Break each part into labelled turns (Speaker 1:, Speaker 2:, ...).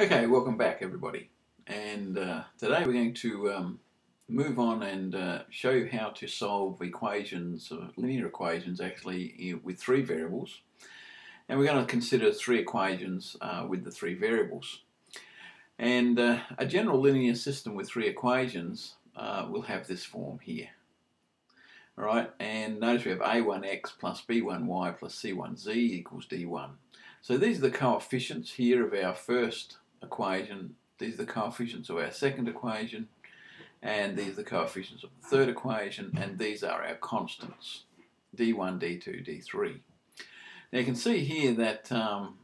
Speaker 1: Okay, welcome back everybody. And uh, today we're going to um, move on and uh, show you how to solve equations, uh, linear equations actually, with three variables. And we're going to consider three equations uh, with the three variables. And uh, a general linear system with three equations uh, will have this form here. Alright, and notice we have a1x plus b1y plus c1z equals d1. So these are the coefficients here of our first equation. These are the coefficients of our second equation, and these are the coefficients of the third equation, and these are our constants, d1, d2, d3. Now you can see here that um,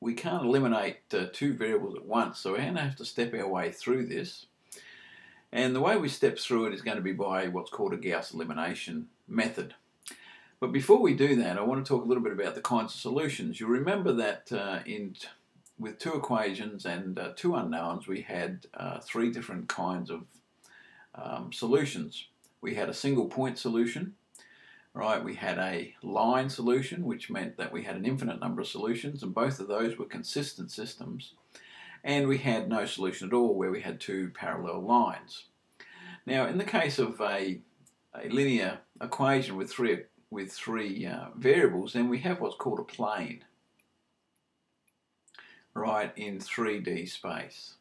Speaker 1: we can't eliminate uh, two variables at once, so we're going to have to step our way through this. And the way we step through it is going to be by what's called a Gauss elimination method. But before we do that, I want to talk a little bit about the kinds of solutions. You'll remember that uh, in with two equations and uh, two unknowns, we had uh, three different kinds of um, solutions. We had a single point solution, right? We had a line solution, which meant that we had an infinite number of solutions, and both of those were consistent systems. And we had no solution at all, where we had two parallel lines. Now, in the case of a, a linear equation with three with three uh, variables, then we have what's called a plane right in 3D space.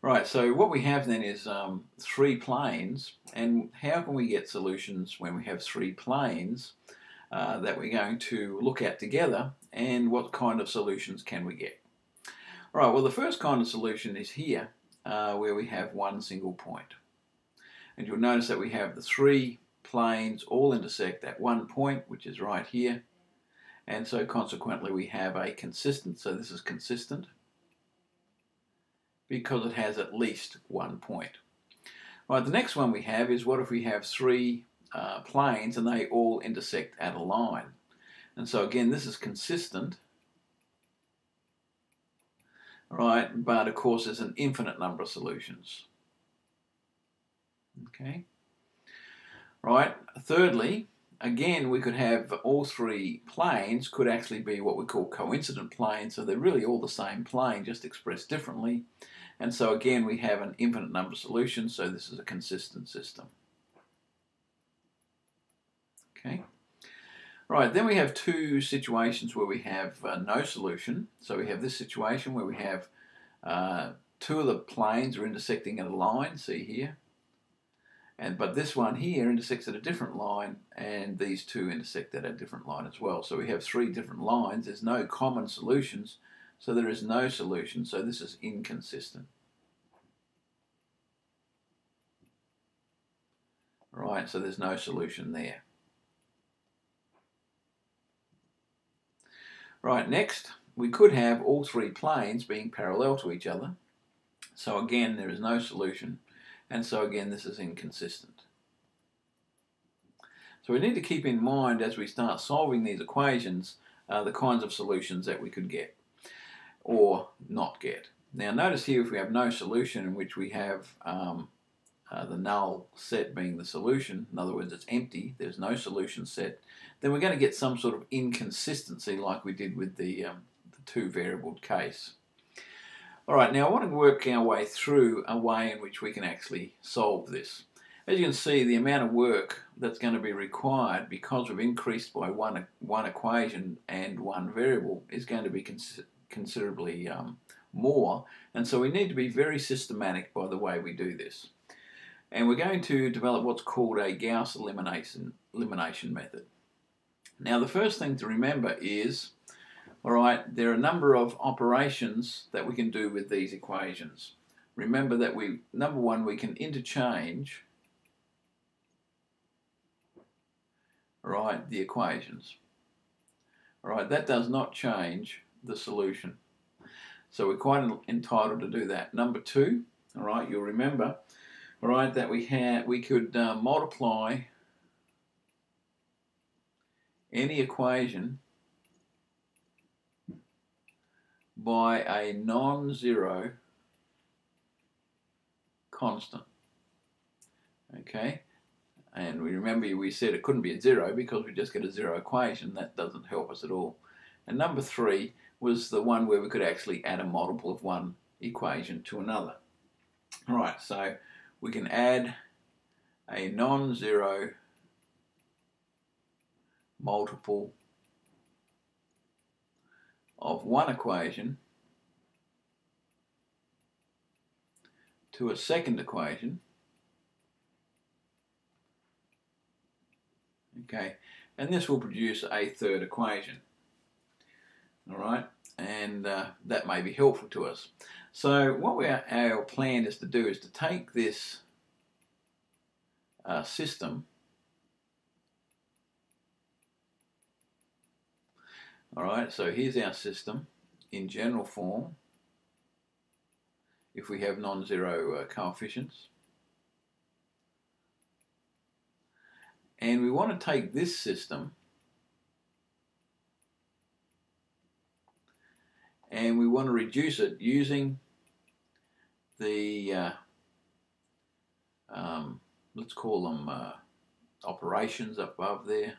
Speaker 1: Right, so what we have then is um, three planes, and how can we get solutions when we have three planes uh, that we're going to look at together, and what kind of solutions can we get? Right, well the first kind of solution is here, uh, where we have one single point. And you'll notice that we have the three planes all intersect at one point, which is right here, and so consequently we have a consistent, so this is consistent, because it has at least one point. Right, the next one we have is what if we have three uh, planes and they all intersect at a line. And so again, this is consistent, right, but of course there's an infinite number of solutions. Okay. Right, thirdly, again, we could have all three planes could actually be what we call coincident planes. So they're really all the same plane, just expressed differently. And so again, we have an infinite number of solutions. So this is a consistent system. Okay. Right, then we have two situations where we have uh, no solution. So we have this situation where we have uh, two of the planes are intersecting at a line, see here, and but this one here intersects at a different line, and these two intersect at a different line as well. So we have three different lines. There's no common solutions, so there is no solution. So this is inconsistent. Right, so there's no solution there. Right, next, we could have all three planes being parallel to each other. So again, there is no solution. And so again, this is inconsistent. So we need to keep in mind as we start solving these equations uh, the kinds of solutions that we could get or not get. Now notice here if we have no solution in which we have um, uh, the null set being the solution, in other words it's empty, there's no solution set, then we're going to get some sort of inconsistency like we did with the, um, the two variable case. All right, now I want to work our way through a way in which we can actually solve this. As you can see, the amount of work that's going to be required because we've increased by one, one equation and one variable is going to be cons considerably um, more. And so we need to be very systematic by the way we do this. And we're going to develop what's called a Gauss elimination, elimination method. Now the first thing to remember is all right, there are a number of operations that we can do with these equations. Remember that we, number one, we can interchange right, the equations. All right, that does not change the solution. So we're quite entitled to do that. Number two, all right, you'll remember, all right, that we had we could uh, multiply any equation by a non-zero constant. Okay, and we remember we said it couldn't be a zero because we just get a zero equation. That doesn't help us at all. And number 3 was the one where we could actually add a multiple of one equation to another. Alright, so we can add a non-zero multiple of one equation to a second equation. Okay, and this will produce a third equation. All right, and uh, that may be helpful to us. So what we are, our plan is to do is to take this uh, system all right so here's our system in general form if we have non-zero uh, coefficients. And we want to take this system and we want to reduce it using the, uh, um, let's call them uh, operations above there,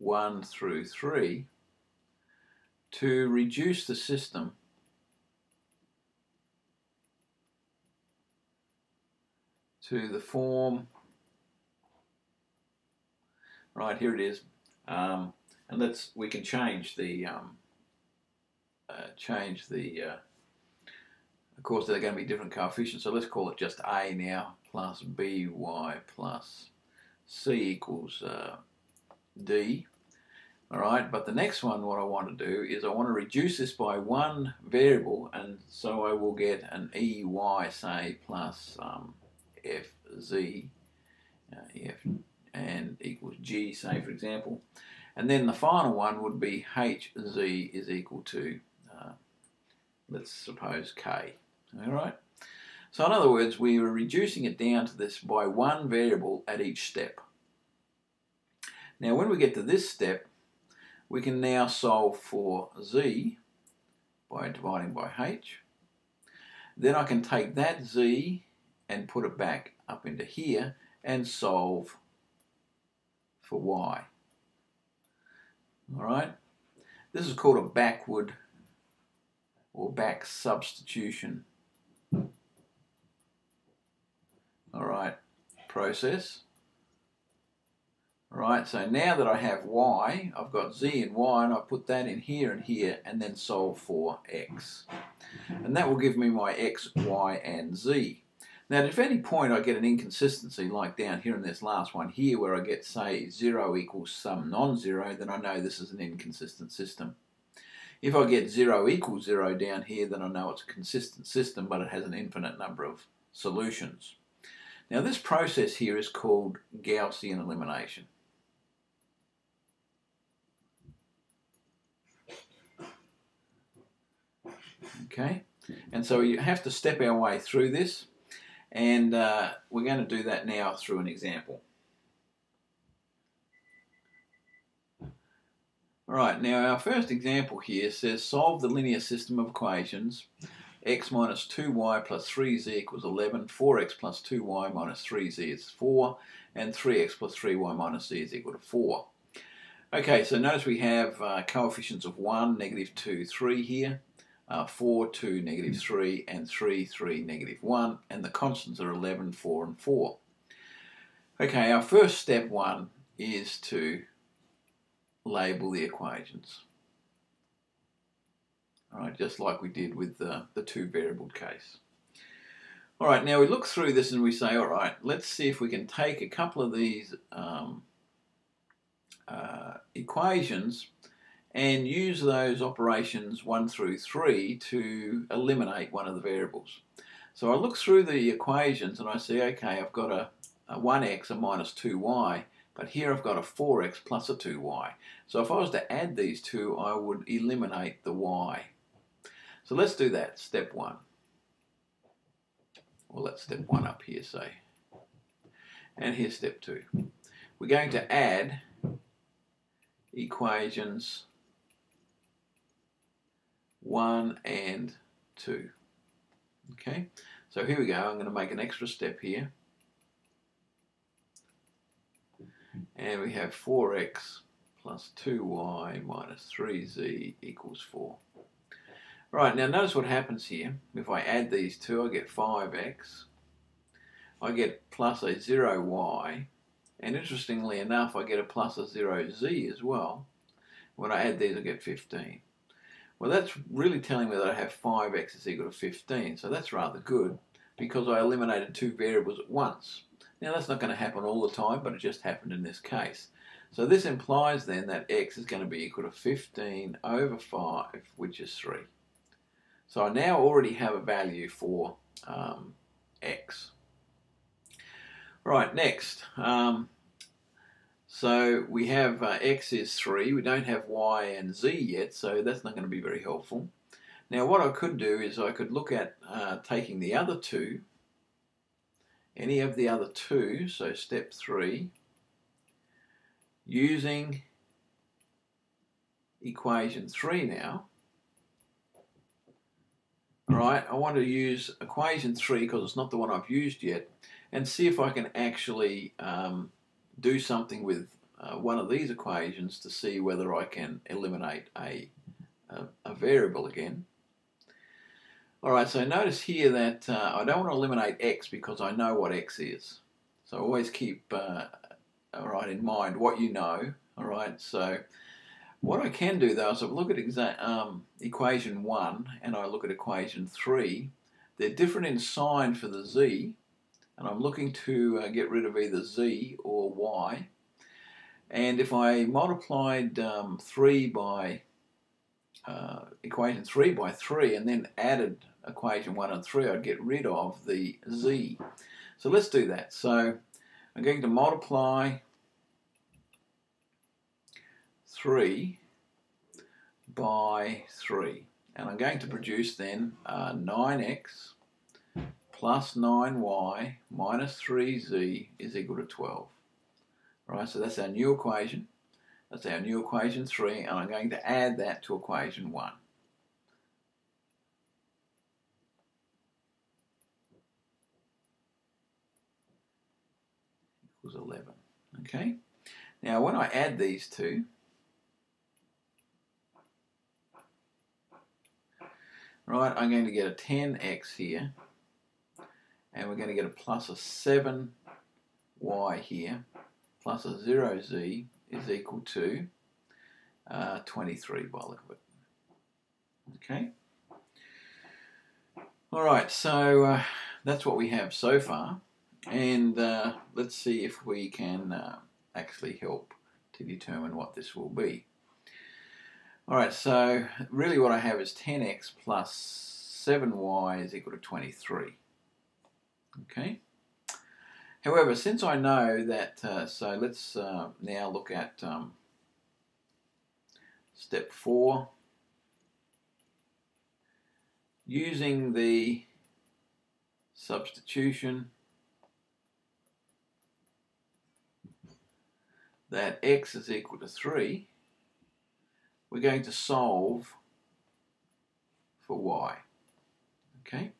Speaker 1: 1 through 3, to reduce the system to the form. Right, here it is. Um, and let's, we can change the, um, uh, change the, uh, of course they're going to be different coefficients, so let's call it just A now, plus BY plus C equals uh, D. Alright, but the next one what I want to do is I want to reduce this by one variable and so I will get an EY say plus um, fz uh, f and equals g say for example. And then the final one would be hz is equal to uh, let's suppose k. Alright so in other words we are reducing it down to this by one variable at each step. Now when we get to this step we can now solve for z by dividing by h then I can take that z and put it back up into here and solve for y. Alright, this is called a backward or back substitution. Alright, process. Alright, so now that I have y, I've got z and y, and I put that in here and here, and then solve for x. And that will give me my x, y, and z. Now, if at any point I get an inconsistency, like down here in this last one here, where I get, say, 0 equals some non-zero, then I know this is an inconsistent system. If I get 0 equals 0 down here, then I know it's a consistent system, but it has an infinite number of solutions. Now, this process here is called Gaussian elimination. Okay, and so you have to step our way through this. And uh, we're going to do that now through an example. Alright, now our first example here says solve the linear system of equations x minus 2y plus 3z equals 11, 4x plus 2y minus 3z is 4, and 3x plus 3y minus z is equal to 4. Okay, so notice we have uh, coefficients of 1, negative 2, 3 here uh, 4, 2, negative 3, and 3, 3, negative 1, and the constants are 11, 4, and 4. Okay, our first step one is to label the equations. All right, just like we did with the, the two variable case. All right, now we look through this and we say, all right, let's see if we can take a couple of these um, uh, equations and use those operations 1 through 3 to eliminate one of the variables. So I look through the equations and I see, okay, I've got a, a 1x, a minus 2y, but here I've got a 4x plus a 2y. So if I was to add these two, I would eliminate the y. So let's do that, step 1. Well, let's step 1 up here, say. And here's step 2. We're going to add equations 1 and 2. Okay, so here we go. I'm going to make an extra step here. And we have 4x plus 2y minus 3z equals 4. Right, now notice what happens here. If I add these two, I get 5x. I get plus a 0y. And interestingly enough, I get a plus a 0z as well. When I add these, I get 15. Well, that's really telling me that I have 5x is equal to 15. So that's rather good because I eliminated two variables at once. Now, that's not going to happen all the time, but it just happened in this case. So this implies then that x is going to be equal to 15 over 5, which is 3. So I now already have a value for um, x. Right, next. Um, so we have uh, x is 3. We don't have y and z yet, so that's not going to be very helpful. Now what I could do is I could look at uh, taking the other two, any of the other two, so step 3, using equation 3 now, right, I want to use equation 3 because it's not the one I've used yet and see if I can actually um, do something with uh, one of these equations to see whether I can eliminate a, a, a variable again. Alright, so notice here that uh, I don't want to eliminate x because I know what x is. So always keep uh, alright in mind what you know. Alright, so what I can do though is I look at um, equation 1 and I look at equation 3, they're different in sign for the z, and I'm looking to uh, get rid of either z or y. And if I multiplied um, 3 by uh, equation 3 by 3 and then added equation 1 and 3, I'd get rid of the z. So let's do that. So I'm going to multiply 3 by 3. And I'm going to produce then uh, 9x plus 9y minus 3z is equal to 12. Right, so that's our new equation. That's our new equation 3, and I'm going to add that to equation 1. Equals 11. Okay? Now, when I add these two, right, I'm going to get a 10x here, and we're going to get a plus a 7y here, plus a 0z is equal to uh, 23 by look of it. Okay. All right, so uh, that's what we have so far, and uh, let's see if we can uh, actually help to determine what this will be. Alright, so really what I have is 10x plus 7y is equal to 23. Okay. However, since I know that, uh, so let's uh, now look at um, step 4. Using the substitution that x is equal to 3, we're going to solve for y. Okay?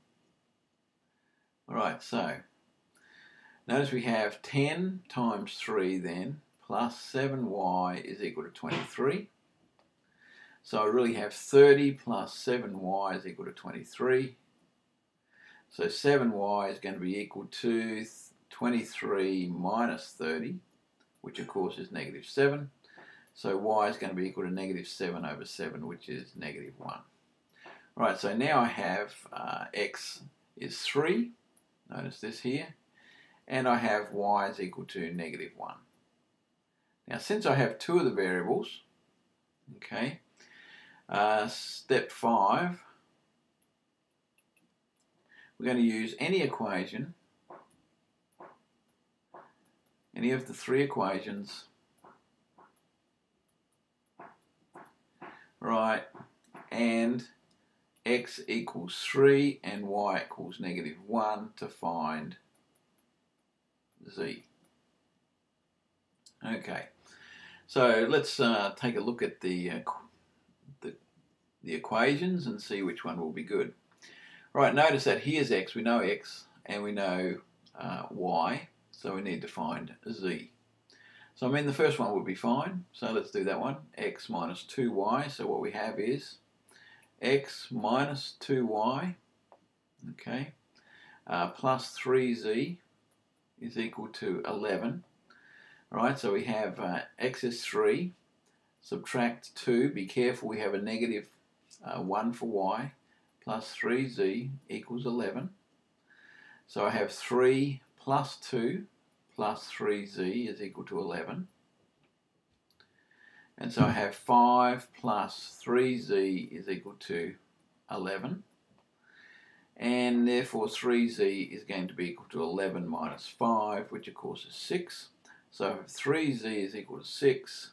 Speaker 1: Alright, so notice we have 10 times 3 then plus 7y is equal to 23. So I really have 30 plus 7y is equal to 23. So 7y is going to be equal to 23 minus 30, which of course is negative 7. So y is going to be equal to negative 7 over 7, which is negative 1. Right, so now I have uh, x is 3. Notice this here. And I have y is equal to negative 1. Now, since I have two of the variables, okay, uh, step 5, we're going to use any equation, any of the three equations right, and x equals 3 and y equals negative 1 to find z. Okay, so let's uh, take a look at the, uh, the, the equations and see which one will be good. Right, notice that here's x, we know x, and we know uh, y, so we need to find z. So I mean the first one would be fine. So let's do that one. x minus 2y. So what we have is x minus 2y, okay, uh, plus 3z is equal to 11. All right, so we have uh, x is 3, subtract 2, be careful we have a negative uh, 1 for y, plus 3z equals 11. So I have 3 plus 2 plus 3z is equal to 11. And so I have 5 plus 3z is equal to 11. And therefore 3z is going to be equal to 11 minus 5, which of course is 6. So if 3z is equal to 6,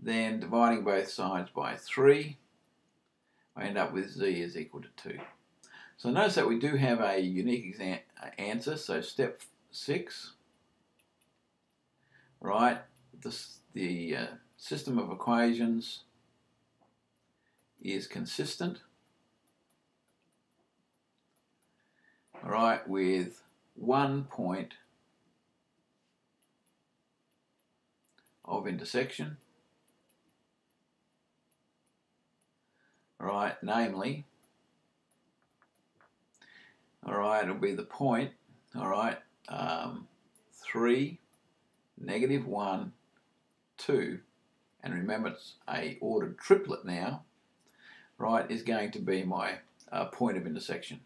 Speaker 1: then dividing both sides by 3, I end up with z is equal to 2. So notice that we do have a unique answer. So step 6, right, this, the uh, system of equations is consistent, all right, with one point of intersection, all right, namely, all right, it'll be the point, all right, um, 3, negative 1, 2, and remember it's a ordered triplet now, right, is going to be my uh, point of intersection.